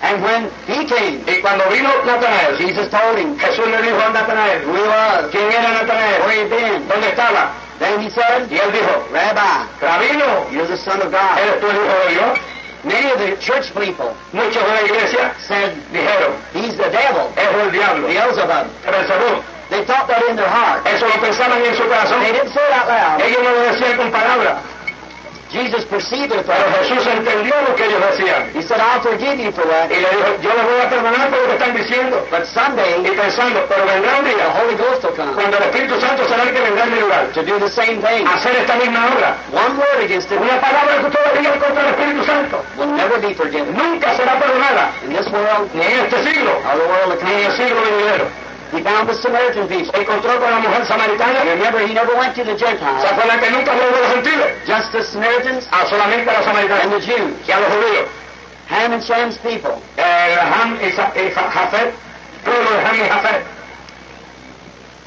and when he came, y cuando vino Natanael, Jesus told him Jesús le dijo a Natanael, who he was, ¿quién era where Natanael? he had been. ¿Dónde estaba? Then he said, Y él dijo, Rabbi, Rabino, you're the Son of God. ¿eres tú el Hijo de Dios? Many of the church people Muchos de la iglesia said, dijeron, he's the devil, es el diablo, Beelzebub. Belzebú. They thought that in their heart. Eso lo pensaban en su corazón. They didn't say it out loud. Ellos no lo decían con palabras, Jesus perceived it. pero Jesús entendió lo que ellos decían. He said, I'll forgive you for that. Y le dijo, yo les voy a perdonar por lo que están diciendo. But someday, Y pensando, pero vendrá un the día Holy Ghost will come cuando el Espíritu Santo será el que vendrá en mi lugar. to do the same thing. a Hacer esta misma obra. One word against it Una palabra que ustedes digan contra el Espíritu Santo. will never be forgiven. Nunca será perdonada. In this world, Ni en este siglo, or the world to ni en el siglo venidero. He found the Samaritan people. Se encontró con la mujer samaritana. Remember, he never went to the ¿Se Gentiles. acuerdan que nunca habló de los gentiles? Just the Samaritans A solamente a los and the Jews. y a los judíos. Ham and Sham's people. Eh, Ham y, y Ja- Jafet, pueblo de Ham y Jafet.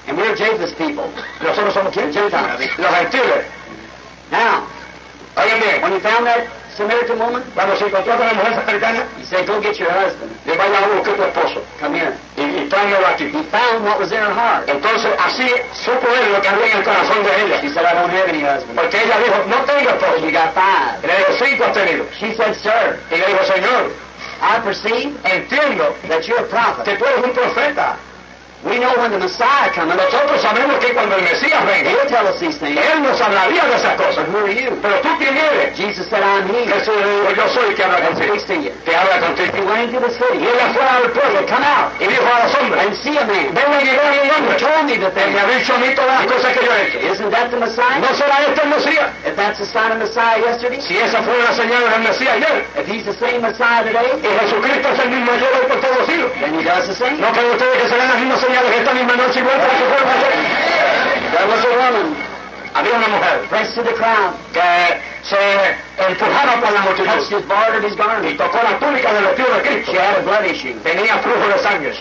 And we're Japheth's people. Nosotros somos quién? Gentiles. Los gentiles. Now, Oigan bien, when he found that Samaritan woman? Cuando se encontró con la mujer samaritana, He said, go get your husband. le vaya a buscar tu esposo Come here. y, y tráemelo aquí. He found what was in her heart. Entonces así supo él lo que había en el corazón de ella. She said, I don't have any husband. Porque ella dijo, no tengo esposo. You got five. Le dijo, cinco has tenido. She said, sir, Y le dijo, Señor, I perceive entiendo that you're a prophet. que tú eres un profeta. We know when the Messiah comes, Nosotros sabemos que cuando el Mesías venga, he'll tell us these things. Él nos hablaría de esas cosas. But who are you? Pero tú quién eres? Jesus said, I'm he. Jesús dijo, yo soy el que habla contigo. speaks to you. Que habla He contigo. went into the Y city. él afuera del pueblo, Come out y dijo a los hombres, and see a man. vengan y vean un He hombre. told me the Él me ha dicho a mí todas las cosas que yo he hecho. Isn't that the Messiah? ¿No será este el Mesías? If that's the sign of Messiah yesterday, Si esa fue la señal del Mesías ayer, if he's the same Messiah today, y Jesucristo es el mismo ayer hoy por todos los siglos. then he does the same. ¿No creen ustedes que serán las mismas señales esta misma noche igual que las que fueron ayer? There was a woman Había una mujer que se empujaba por la multitud y tocó la túnica de Cristo. Had a blood issue. Tenía flujo de sangre.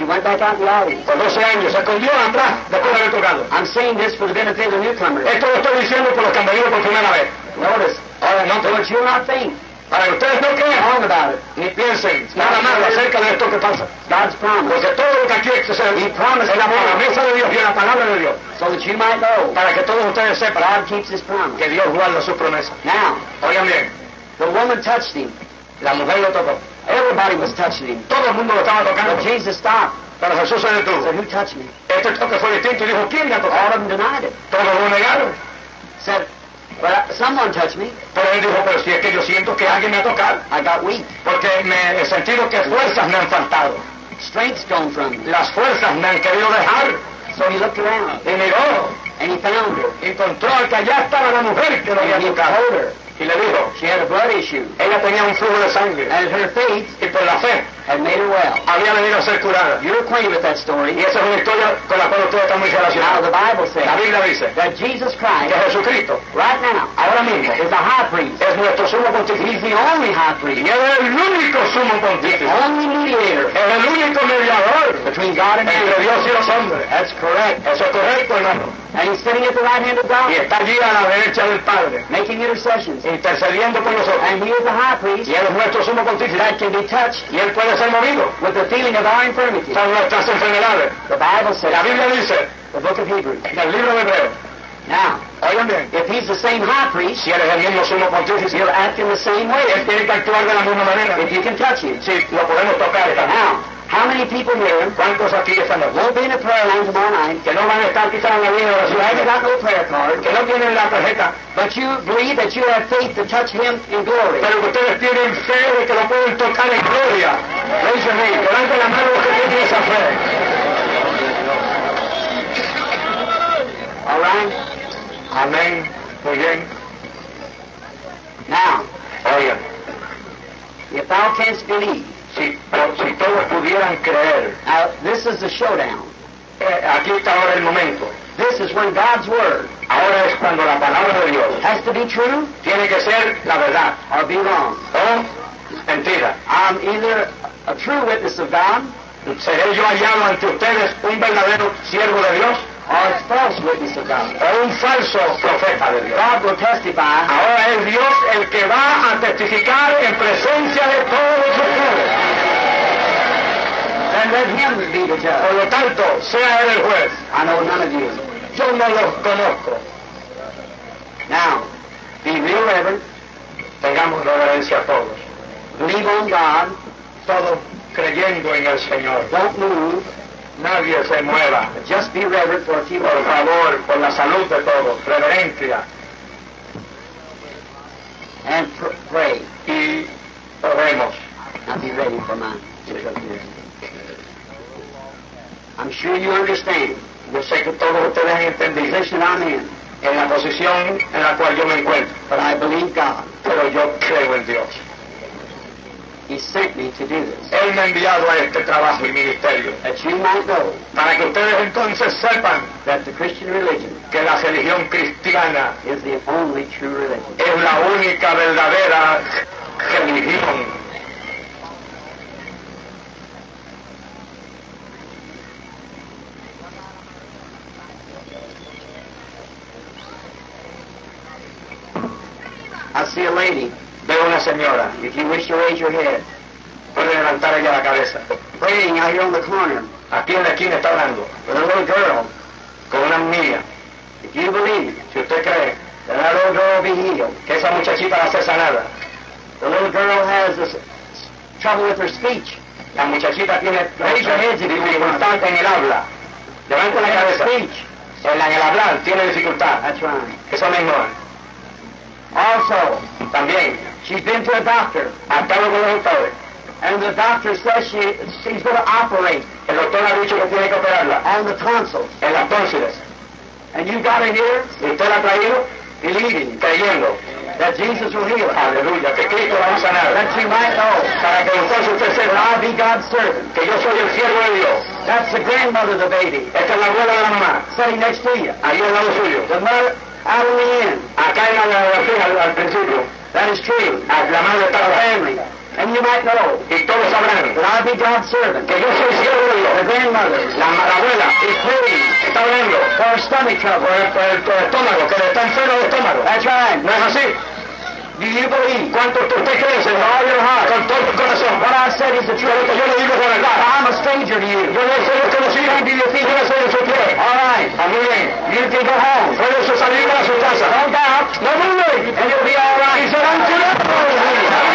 Por 12 años se escondió atrás después de haber tocado. I'm saying this for the benefit of the newcomers. Esto lo estoy diciendo por los que han venido por primera vez. Notice, no not think para que ustedes no crean wrong about it. ni piensen nada malo acerca de esto que pasa. God's promise. Porque todo lo que aquí se He promised la promesa de Dios y la palabra de Dios. so that you might know Para que todos ustedes sepan God keeps his promise. que Dios guarda sus promesas. Now, Oigan bien, the woman touched him. la mujer lo tocó. Everybody was touching him. Todo el mundo lo estaba tocando. But Jesus stopped. Pero Jesús se Said, who touched me? Este toque fue distinto y dijo, ¿quién ha All of them denied it. Todos lo negaron. Said, but someone touched me. Pero él dijo, pero si es que yo siento que alguien me ha tocado, I got weak. porque me he sentido que fuerzas me han faltado. Strength's gone from me. Las fuerzas me han querido dejar. So he looked around Y miró, and he found her. encontró que allá estaba la mujer que lo había tocado. Y le dijo, she had a blood issue. ella tenía un flujo de sangre. And her faith Y por la fe had made her well. había venido a ser curada. You're acquainted with that story. Y esa es una historia con la cual ustedes están muy Now the. Bible La says Biblia dice that Jesus Christ, que Jesucristo, right now, ahora mismo, is the high priest. es nuestro sumo He's pontífice. the only high priest. Y él es el único sumo pontífice. The only mediator Es el único mediador between God and entre. Dios y los hombres. That's correct. Eso es correcto, hermano. And he's sitting at the right hand of God. Y está allí a la derecha del Padre, making intercessions. Intercediendo por nosotros. And he is the high priest Y él es nuestro sumo pontífice. that can be touched Y él puede ser movido with the feeling of our infirmity. por nuestras enfermedades. The Bible says, La Biblia dice, the book of Hebrews. en el libro de Hebreo, Now, if he's the same high priest, si él es el mismo sumo pontífice, he'll act in the same way él tiene que actuar de la misma manera. if you can touch him. Si lo podemos tocar. Now, how many people here ¿Cuántos aquí esta noche? won't be in a prayer line tomorrow night? Que no van a estar quizás en la vida de You haven't oración, got no prayer card, que no tienen la tarjeta, but you believe that you have faith to touch him in glory. pero que ustedes tienen fe de que lo pueden tocar en gloria. Raise your hand. Levante la mano los que tienen esa fe. All right? Amén. Muy bien. Now, Oigan, if thou canst believe, si, si todos pudieran creer, now this is the showdown. eh, aquí está ahora el momento. This is when God's word Ahora es cuando la palabra de Dios has to be true tiene que ser la verdad or be wrong. o mentira. I'm either a true witness of God ¿Seré yo hallado ante ustedes un verdadero siervo de Dios o un falso profeta de Dios? Ahora es Dios el que va a testificar en presencia de todos ustedes. Por lo tanto, sea él el juez. I know none of you. Yo no los conozco. Now, be real reverent, Tengamos reverencia a todos. believe on God, Todos creyendo en el Señor. don't move, Nadie se mueva. just be reverent for a few Por favor, por la salud de todos. Reverencia. and pr- pray. Y oremos. Now be ready for mine. I'm sure you understand Yo sé que todos ustedes han entendido I'm in, en la posición en la cual yo me encuentro. but I believe God. Pero yo creo en Dios. He sent me to do this, Él me ha enviado a este trabajo y ministerio that you might know para que ustedes entonces sepan that the Christian religion que la religión cristiana is the only true religion. es la única verdadera religión. I see a lady Veo una señora If you wish to raise your head. puede levantar ella la cabeza. Praying out here on the corner Aquí en la esquina está hablando with a little girl. con una niña. If you believe Si usted cree that that little girl will be healed, que esa muchachita va a ser sanada, the little girl has this trouble with her speech. la muchachita tiene dificultad en el habla. Levante la cabeza. Speech. En, la- en el hablar tiene dificultad. That's right. Eso mismo. Also, También, she's been to a doctor, estado con los doctores. and the doctor says she, she's going to operate El doctor ha dicho que tiene que operarla on the tonsils. en las tónsiles. And you got it here, Y usted la ha traído believing creyendo, that Jesus will heal her. aleluya, que Cristo la va a sanar. That she might know Para que entonces usted that sepa I'll be God's servant. que yo soy el siervo de Dios. That's the grandmother of the baby, Esta es la abuela de la mamá, sitting next to you. ahí al lado suyo. The mother out on the end. Acá en la biografía al, al principio, That is true. a- la madre está Our family. And you might know Y todos sabrán that I'll be God's servant. que yo soy siervo de The Dios. grandmother La, la abuela is praying está hablando for her stomach por trouble. por el- por el estómago, que le está enfermo de estómago. That's right. ¿No es así? Do you believe? ¿Cuánto usted cree, Señor? All your heart, con todo tu corazón. What I said is the truth. que yo le digo la verdad. I'm a stranger to you. Yo no soy desconocido. To your feet. Yo no soy de. All right. Ah, muy bien. You can go home. Puede usted salir para su casa. Don't doubt. No dude. And you'll be all right. Y serán curados.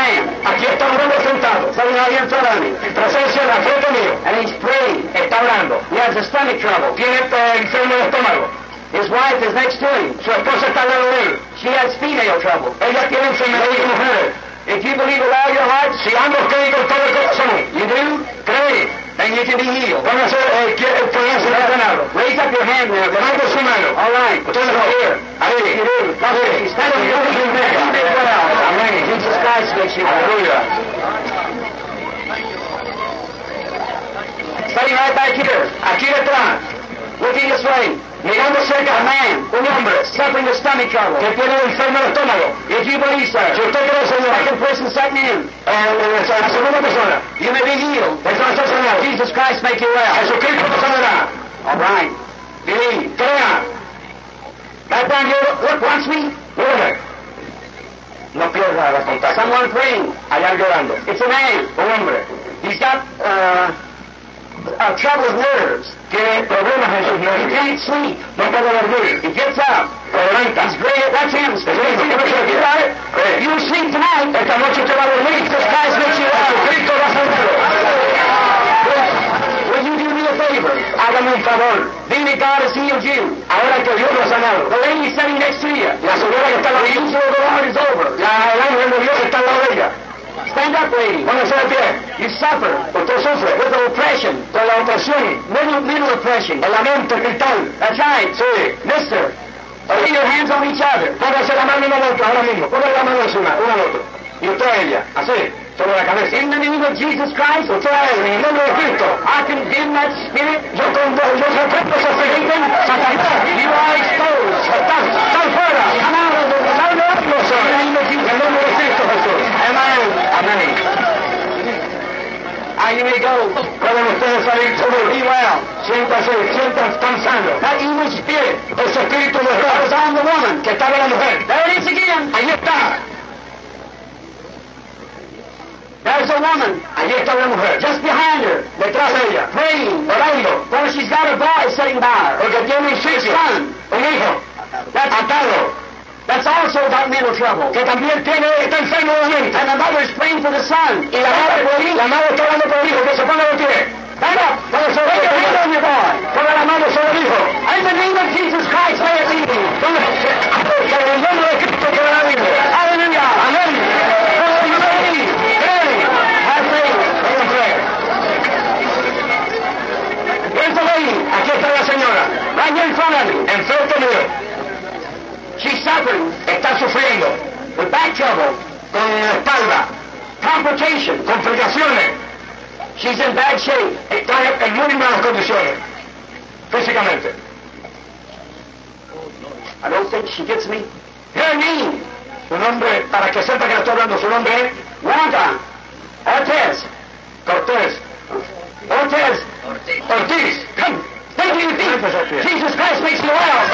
Aquí está un hombre sentado. Presencia. And he's praying. Está hablando. He has a stomach trouble. Tiene enfermo de estómago. His wife is next to him. Su esposa está al lado de él. She has female trouble. Ella tiene de. If you believe with all your heart, Si ambos creen con todo el corazón, you do, and you can be healed. Vamos a hacer, eh, for eso ganarlo. Raise up your hand now. Levanta su mano. All right. Entonces, so, here. Ahí. Entonces, está en el Amén. Jesus Christ makes you Hallelujah. Standing right back here. Aquí detrás. Looking this way mirando cerca, A man. un hombre Suffering with stomach trouble. que tiene un enfermo de estómago. If you believe, sir, Si usted cree, Señor, Second person sitting in. la segunda persona, You may be healed. eso va a ser sanado. Jesus Christ make you well. Jesucristo te sanará. All right. Believe. Crea. Right down here. Look, watch me. Mire. No pierda la contacto. Someone praying. Allá llorando. It's a man. Un hombre He's got uh, uh, trouble with nerves. Tiene problemas en sus He nervios. can't sleep. No puede dormir. He gets up. Se levanta. He's great. That's him. Es. Eh, You sleep tonight. Esta noche usted va a dormir. Jesus Christ makes you well. Jesucristo va a sanarlo. Will you do me a favor? Hágame un favor. That God has healed you. Ahora que Dios lo ha sanado. The lady sitting next to you. La señora que está al lado The de the over. La, el ángel de Dios está al lado de ella. Stand up, lady. Póngase de pie. You suffer Usted sufre with oppression. con la opresión Mental, mental oppression. en la mente cristal. That's right. Sí. Mister, lay your hands on each other. Póngase la mano uno al otro ahora mismo. Póngase la mano encima, uno al otro. Y usted a ella, así, sobre la cabeza. In the name of Jesus Christ, Usted a él, en el nombre de Cristo. I condemn that spirit. Yo con yo reprendo ese espíritu. Satanás, You are exposed. estás, estás fuera. The Salve a Dios, en el nombre de en el nombre de Cristo Jesús. Amen. You may go. Pueden ustedes salir Be seguros. well. Siéntanse, sanos. That evil spirit Ese espíritu de error on the woman. que estaba la mujer. There it is again. Ahí está. There's a woman Allí está la mujer. just behind her, Detrás de ella. praying. Orando. For she's got a boy sitting by her. Porque tiene un. Son. Un hijo. That's, Atado. That's also got mental trouble. Que también tiene, está enfermo de. And the mother's praying for the son. Y la madre, la madre está hablando con el hijo que se ponga de pie. Lay your hand pie. on your boy. Ponga la mano sobre el hijo. In the name of Jesus Christ, may it que en el nombre de Cristo que la libre. Hallelujah. Amén. Aquí está la señora. Right here in front of me. Enfrente mío. Sufriendo with back trouble, con la espalda, complications. complicaciones. She's in bad shape. Está en muy malas condiciones. Físicamente. I don't think she gets me. Her name, Su nombre, para que sepa que le estoy hablando, su nombre es Wanda Ortez. Cortés. Ortiz. Ortiz. Come. Thank you, Ortiz. Jesus Christ makes you well.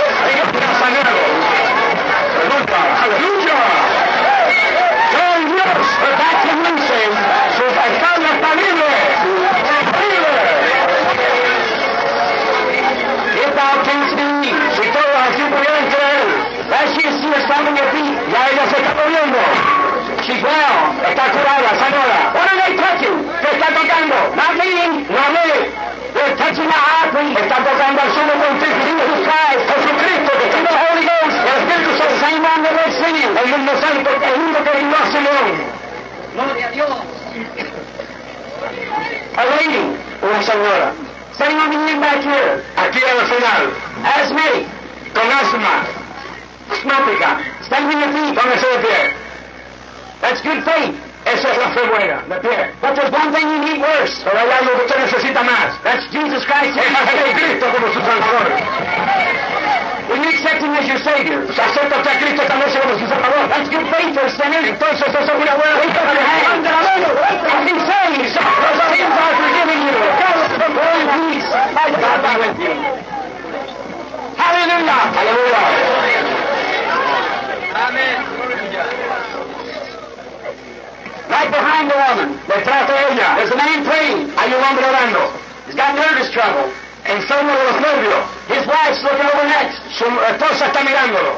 Te. Aleluya. Gloria a Dios. Su alcalde está libre. Libre. Si todos así pudieran creer. Ya ella se está moviendo. she's well. Está curada, sanada. What are they touching? ¿Qué está tocando? Not me. No mí. They're touching the. Está tocando al sumo pontífice. Christ. Alaban de Dios, Señor, el mundo santo, el mundo que vivió a Señor. Gloria a Dios. Al oír una señora, Señor, viniendo aquí. Aquí al final. Es me, con asma, asmática. Están viniendo aquí, con ese pie. That's good faith. Esa es la fe buena. De pie. But there's one thing you need worse. Pero hay algo que usted necesita más. That's Jesus Christ. Es a Jesucristo como su Salvador. When you accept Him as your Savior, acepta usted a Cristo noche como su Salvador. that's good faith for a sinner. Entonces eso es una buena fe para el Levanta la mano. Can say, Your sins are forgiven you. Go in peace. God be with you. Aleluya. Aleluya. Right behind the woman, Detrás de ella there's a man praying. hay un hombre orando. He's got nervous trouble. Enfermo de los nervios. His wife's looking over next. Su esposa está mirándolo.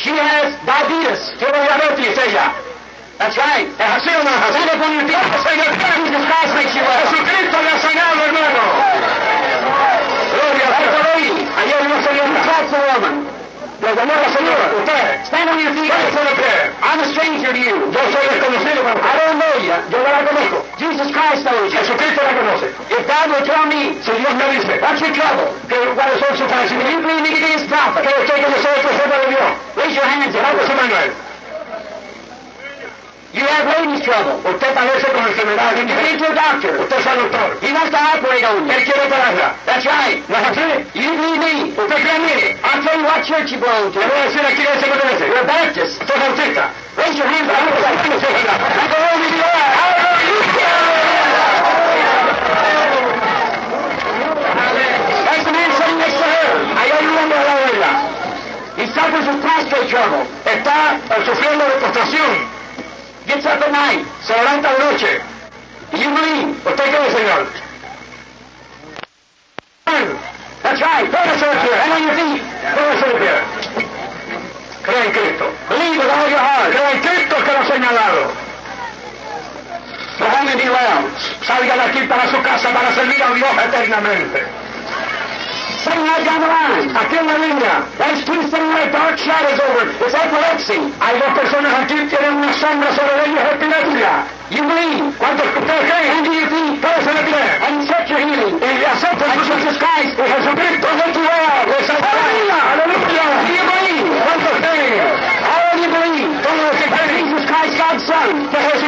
She has diabetes. Tiene diabetes ella. That's right. ¿Es así o no your feet. Póngase de pie. Jesus Christ makes you well. Jesucristo le ha sanado, hermano. Gloria a Dios. hay una señora. That's a woman. Le llamó la señora. Usted. Stand on your feet. Póngase de pie. I'm a stranger to you. Yo soy desconocido para I don't know you. Yo no la conozco. Jesus Christ knows you. Jesucristo la conoce. If God will tell me, Si Dios me dice, what's your trouble? que cuáles son sus padecimientos, you believe me to be his prophet? que usted soy el profeta de Dios. Raise your hands Levante su mano a él. You have ladies' trouble. Usted padece con enfermedades You to a doctor. Usted es al doctor. He wants to operate on you. Él quiere operarla. That's right. ¿No es así? You believe me. ¿Usted cree en mí? I'll tell you what church you belong Le to. voy a decir aquí ese que pertenece. You're a Baptist. Usted es bautista. Raise your hands. Vamos a the That's the man sitting next to her. Ahí hay un hombre suffers with prostate trouble. Está sufriendo de postración. Gets up at night. Se levanta de noche. You believe? ¿Usted cree, Señor? That's right. Póngase de pie. Stand on your feet. Póngase de pie. Cree en Cristo. Believe with all your heart. Cree en Cristo que lo ha señalado. Go home and be well. Salga de aquí para su casa para servir a Dios eternamente. Sitting right down the line. En la línea There's two sitting dark shadows over. It's epilepsy. hay dos personas aquí que tienen una sombra sobre ellos epilepsia. You believe. ¿Cuántos de ustedes creen? Stand to your feet. Póngase de pie. And accept your healing. Y acepten And su Jesus Christ. Y Jesucristo es tu Dios. Aleluya. Aleluya. Do you believe? ¿Cuántos creen? All of you believe. Todos That creen Jesus Christ, God's Son. que Jesucristo